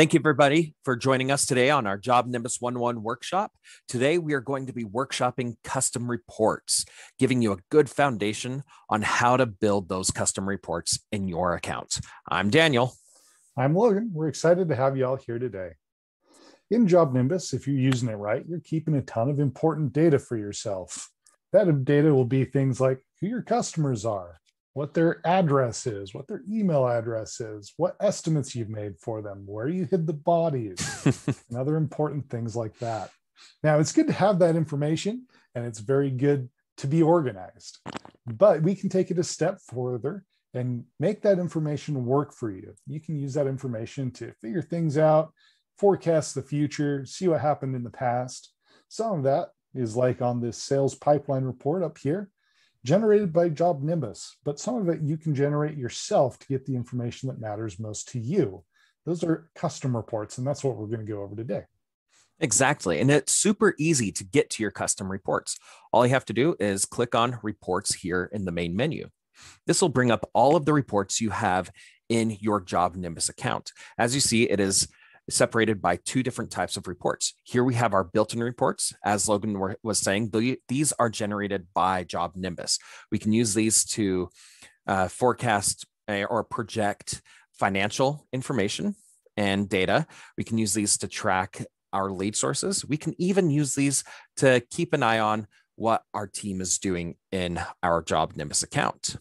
Thank you, everybody, for joining us today on our JobNimbus 101 workshop. Today, we are going to be workshopping custom reports, giving you a good foundation on how to build those custom reports in your account. I'm Daniel. I'm Logan. We're excited to have you all here today. In JobNimbus, if you're using it right, you're keeping a ton of important data for yourself. That data will be things like who your customers are, what their address is, what their email address is, what estimates you've made for them, where you hid the bodies, and other important things like that. Now, it's good to have that information and it's very good to be organized, but we can take it a step further and make that information work for you. You can use that information to figure things out, forecast the future, see what happened in the past. Some of that is like on this sales pipeline report up here generated by JobNimbus, but some of it you can generate yourself to get the information that matters most to you. Those are custom reports, and that's what we're going to go over today. Exactly. And it's super easy to get to your custom reports. All you have to do is click on reports here in the main menu. This will bring up all of the reports you have in your JobNimbus account. As you see, it is separated by two different types of reports. Here we have our built-in reports. As Logan was saying, these are generated by JobNimbus. We can use these to uh, forecast or project financial information and data. We can use these to track our lead sources. We can even use these to keep an eye on what our team is doing in our JobNimbus account.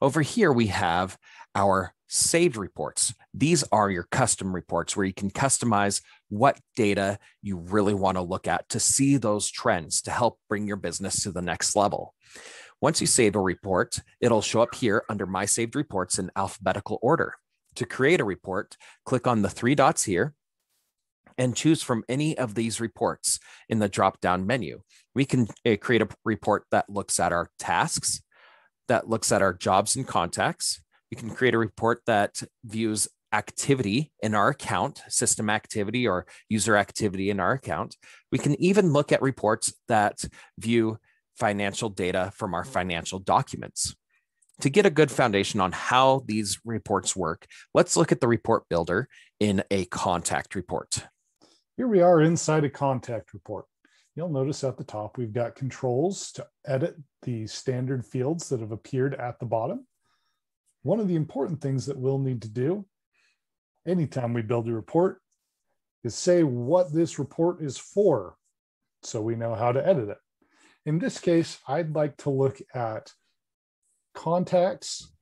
Over here, we have our saved reports. These are your custom reports where you can customize what data you really want to look at to see those trends to help bring your business to the next level. Once you save a report, it'll show up here under My Saved Reports in alphabetical order. To create a report, click on the three dots here and choose from any of these reports in the drop down menu. We can uh, create a report that looks at our tasks, that looks at our jobs and contacts, we can create a report that views activity in our account, system activity or user activity in our account. We can even look at reports that view financial data from our financial documents. To get a good foundation on how these reports work, let's look at the report builder in a contact report. Here we are inside a contact report. You'll notice at the top, we've got controls to edit the standard fields that have appeared at the bottom. One of the important things that we'll need to do anytime we build a report is say what this report is for so we know how to edit it. In this case, I'd like to look at contacts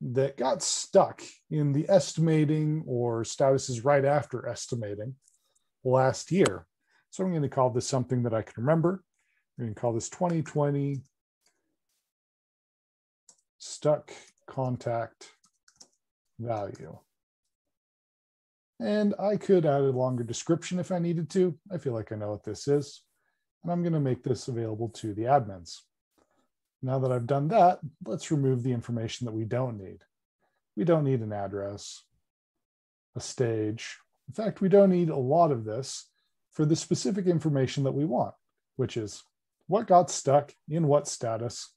that got stuck in the estimating or statuses right after estimating last year. So I'm going to call this something that I can remember. I'm going to call this 2020 stuck contact value. And I could add a longer description if I needed to. I feel like I know what this is. And I'm going to make this available to the admins. Now that I've done that, let's remove the information that we don't need. We don't need an address, a stage. In fact, we don't need a lot of this for the specific information that we want, which is what got stuck in what status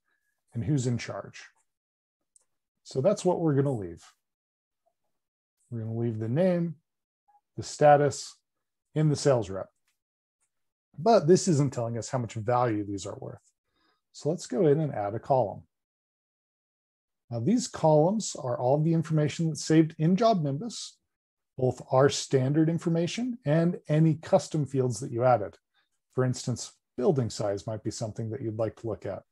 and who's in charge. So that's what we're going to leave. We're going to leave the name, the status, and the sales rep. But this isn't telling us how much value these are worth. So let's go in and add a column. Now these columns are all the information that's saved in JobNimbus, both our standard information and any custom fields that you added. For instance, building size might be something that you'd like to look at.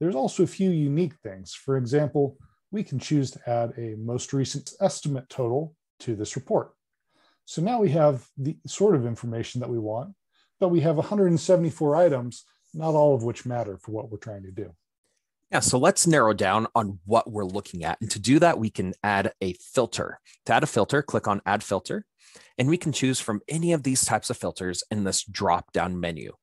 There's also a few unique things. For example, we can choose to add a most recent estimate total to this report. So now we have the sort of information that we want, but we have 174 items, not all of which matter for what we're trying to do. Yeah, so let's narrow down on what we're looking at. And to do that, we can add a filter. To add a filter, click on Add Filter, and we can choose from any of these types of filters in this drop down menu.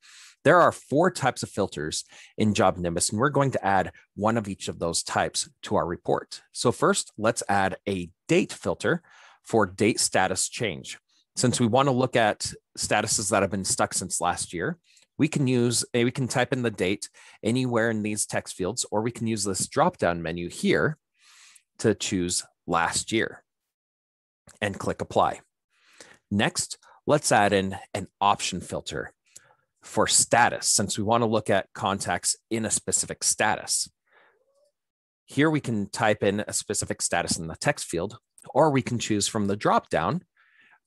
There are four types of filters in JobNimbus, and we're going to add one of each of those types to our report. So first, let's add a date filter for date status change. Since we want to look at statuses that have been stuck since last year, we can use we can type in the date anywhere in these text fields, or we can use this drop down menu here to choose last year. and click apply. Next, let's add in an option filter for status since we want to look at contacts in a specific status. Here we can type in a specific status in the text field, or we can choose from the dropdown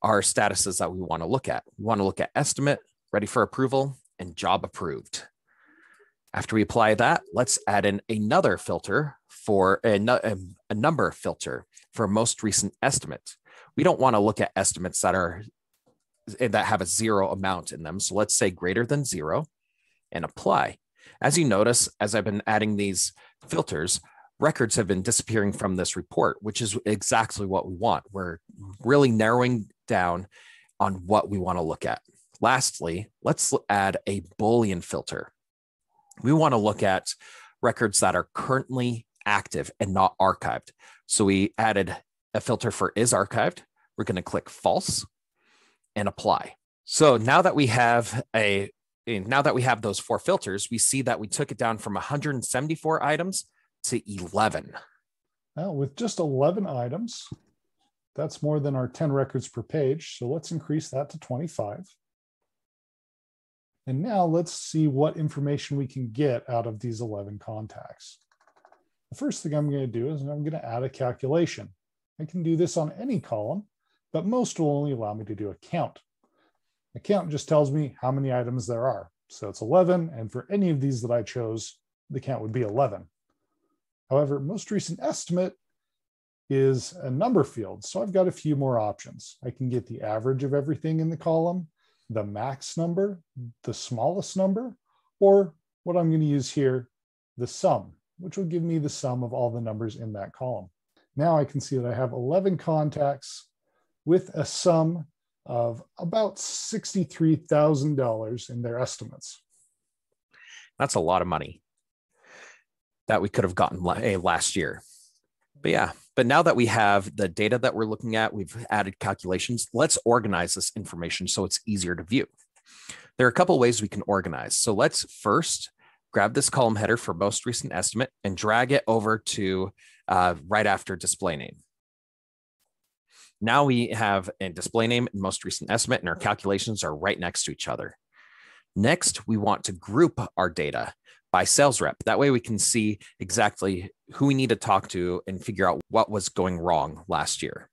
our statuses that we want to look at. We want to look at estimate, ready for approval, and job approved. After we apply that, let's add in another filter for a, a number filter for most recent estimate. We don't want to look at estimates that are that have a zero amount in them. So let's say greater than zero and apply. As you notice, as I've been adding these filters, records have been disappearing from this report, which is exactly what we want. We're really narrowing down on what we want to look at. Lastly, let's add a Boolean filter. We want to look at records that are currently active and not archived. So we added a filter for is archived. We're going to click false and apply. So now that we have a now that we have those four filters, we see that we took it down from 174 items to 11. Now, with just 11 items, that's more than our 10 records per page. So let's increase that to 25. And now let's see what information we can get out of these 11 contacts. The first thing I'm going to do is I'm going to add a calculation. I can do this on any column, but most will only allow me to do a count. A count just tells me how many items there are. So it's 11, and for any of these that I chose, the count would be 11. However, most recent estimate is a number field. So I've got a few more options. I can get the average of everything in the column, the max number, the smallest number, or what I'm going to use here, the sum, which will give me the sum of all the numbers in that column. Now I can see that I have 11 contacts with a sum of about $63,000 in their estimates. That's a lot of money that we could have gotten last year. But yeah, but now that we have the data that we're looking at, we've added calculations. Let's organize this information so it's easier to view. There are a couple ways we can organize. So let's first grab this column header for most recent estimate and drag it over to uh, right after display name. Now we have a display name and most recent estimate, and our calculations are right next to each other. Next, we want to group our data by sales rep. That way we can see exactly who we need to talk to and figure out what was going wrong last year.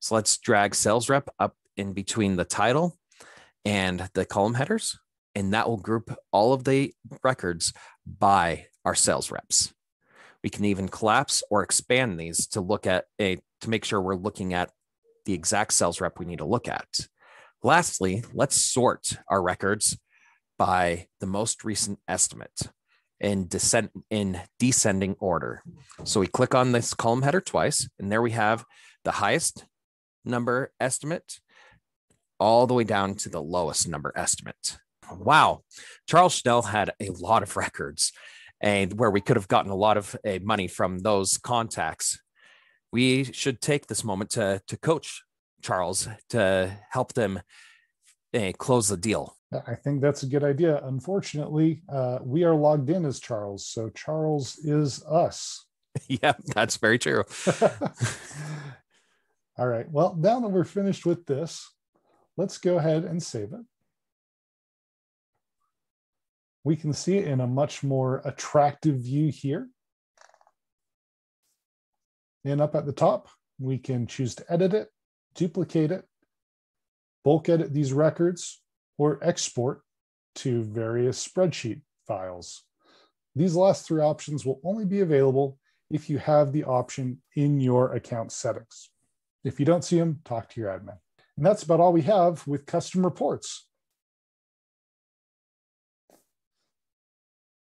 So let's drag sales rep up in between the title and the column headers, and that will group all of the records by our sales reps. We can even collapse or expand these to look at a to make sure we're looking at the exact sales rep we need to look at. Lastly, let's sort our records by the most recent estimate in descent in descending order. So we click on this column header twice, and there we have the highest number estimate all the way down to the lowest number estimate. Wow, Charles Schnell had a lot of records, and where we could have gotten a lot of uh, money from those contacts. We should take this moment to to coach Charles to help them uh, close the deal. I think that's a good idea. Unfortunately, uh, we are logged in as Charles, so Charles is us. yeah, that's very true. All right. Well, now that we're finished with this, let's go ahead and save it. We can see it in a much more attractive view here. And up at the top, we can choose to edit it, duplicate it, bulk edit these records, or export to various spreadsheet files. These last three options will only be available if you have the option in your account settings. If you don't see them, talk to your admin. And that's about all we have with custom reports.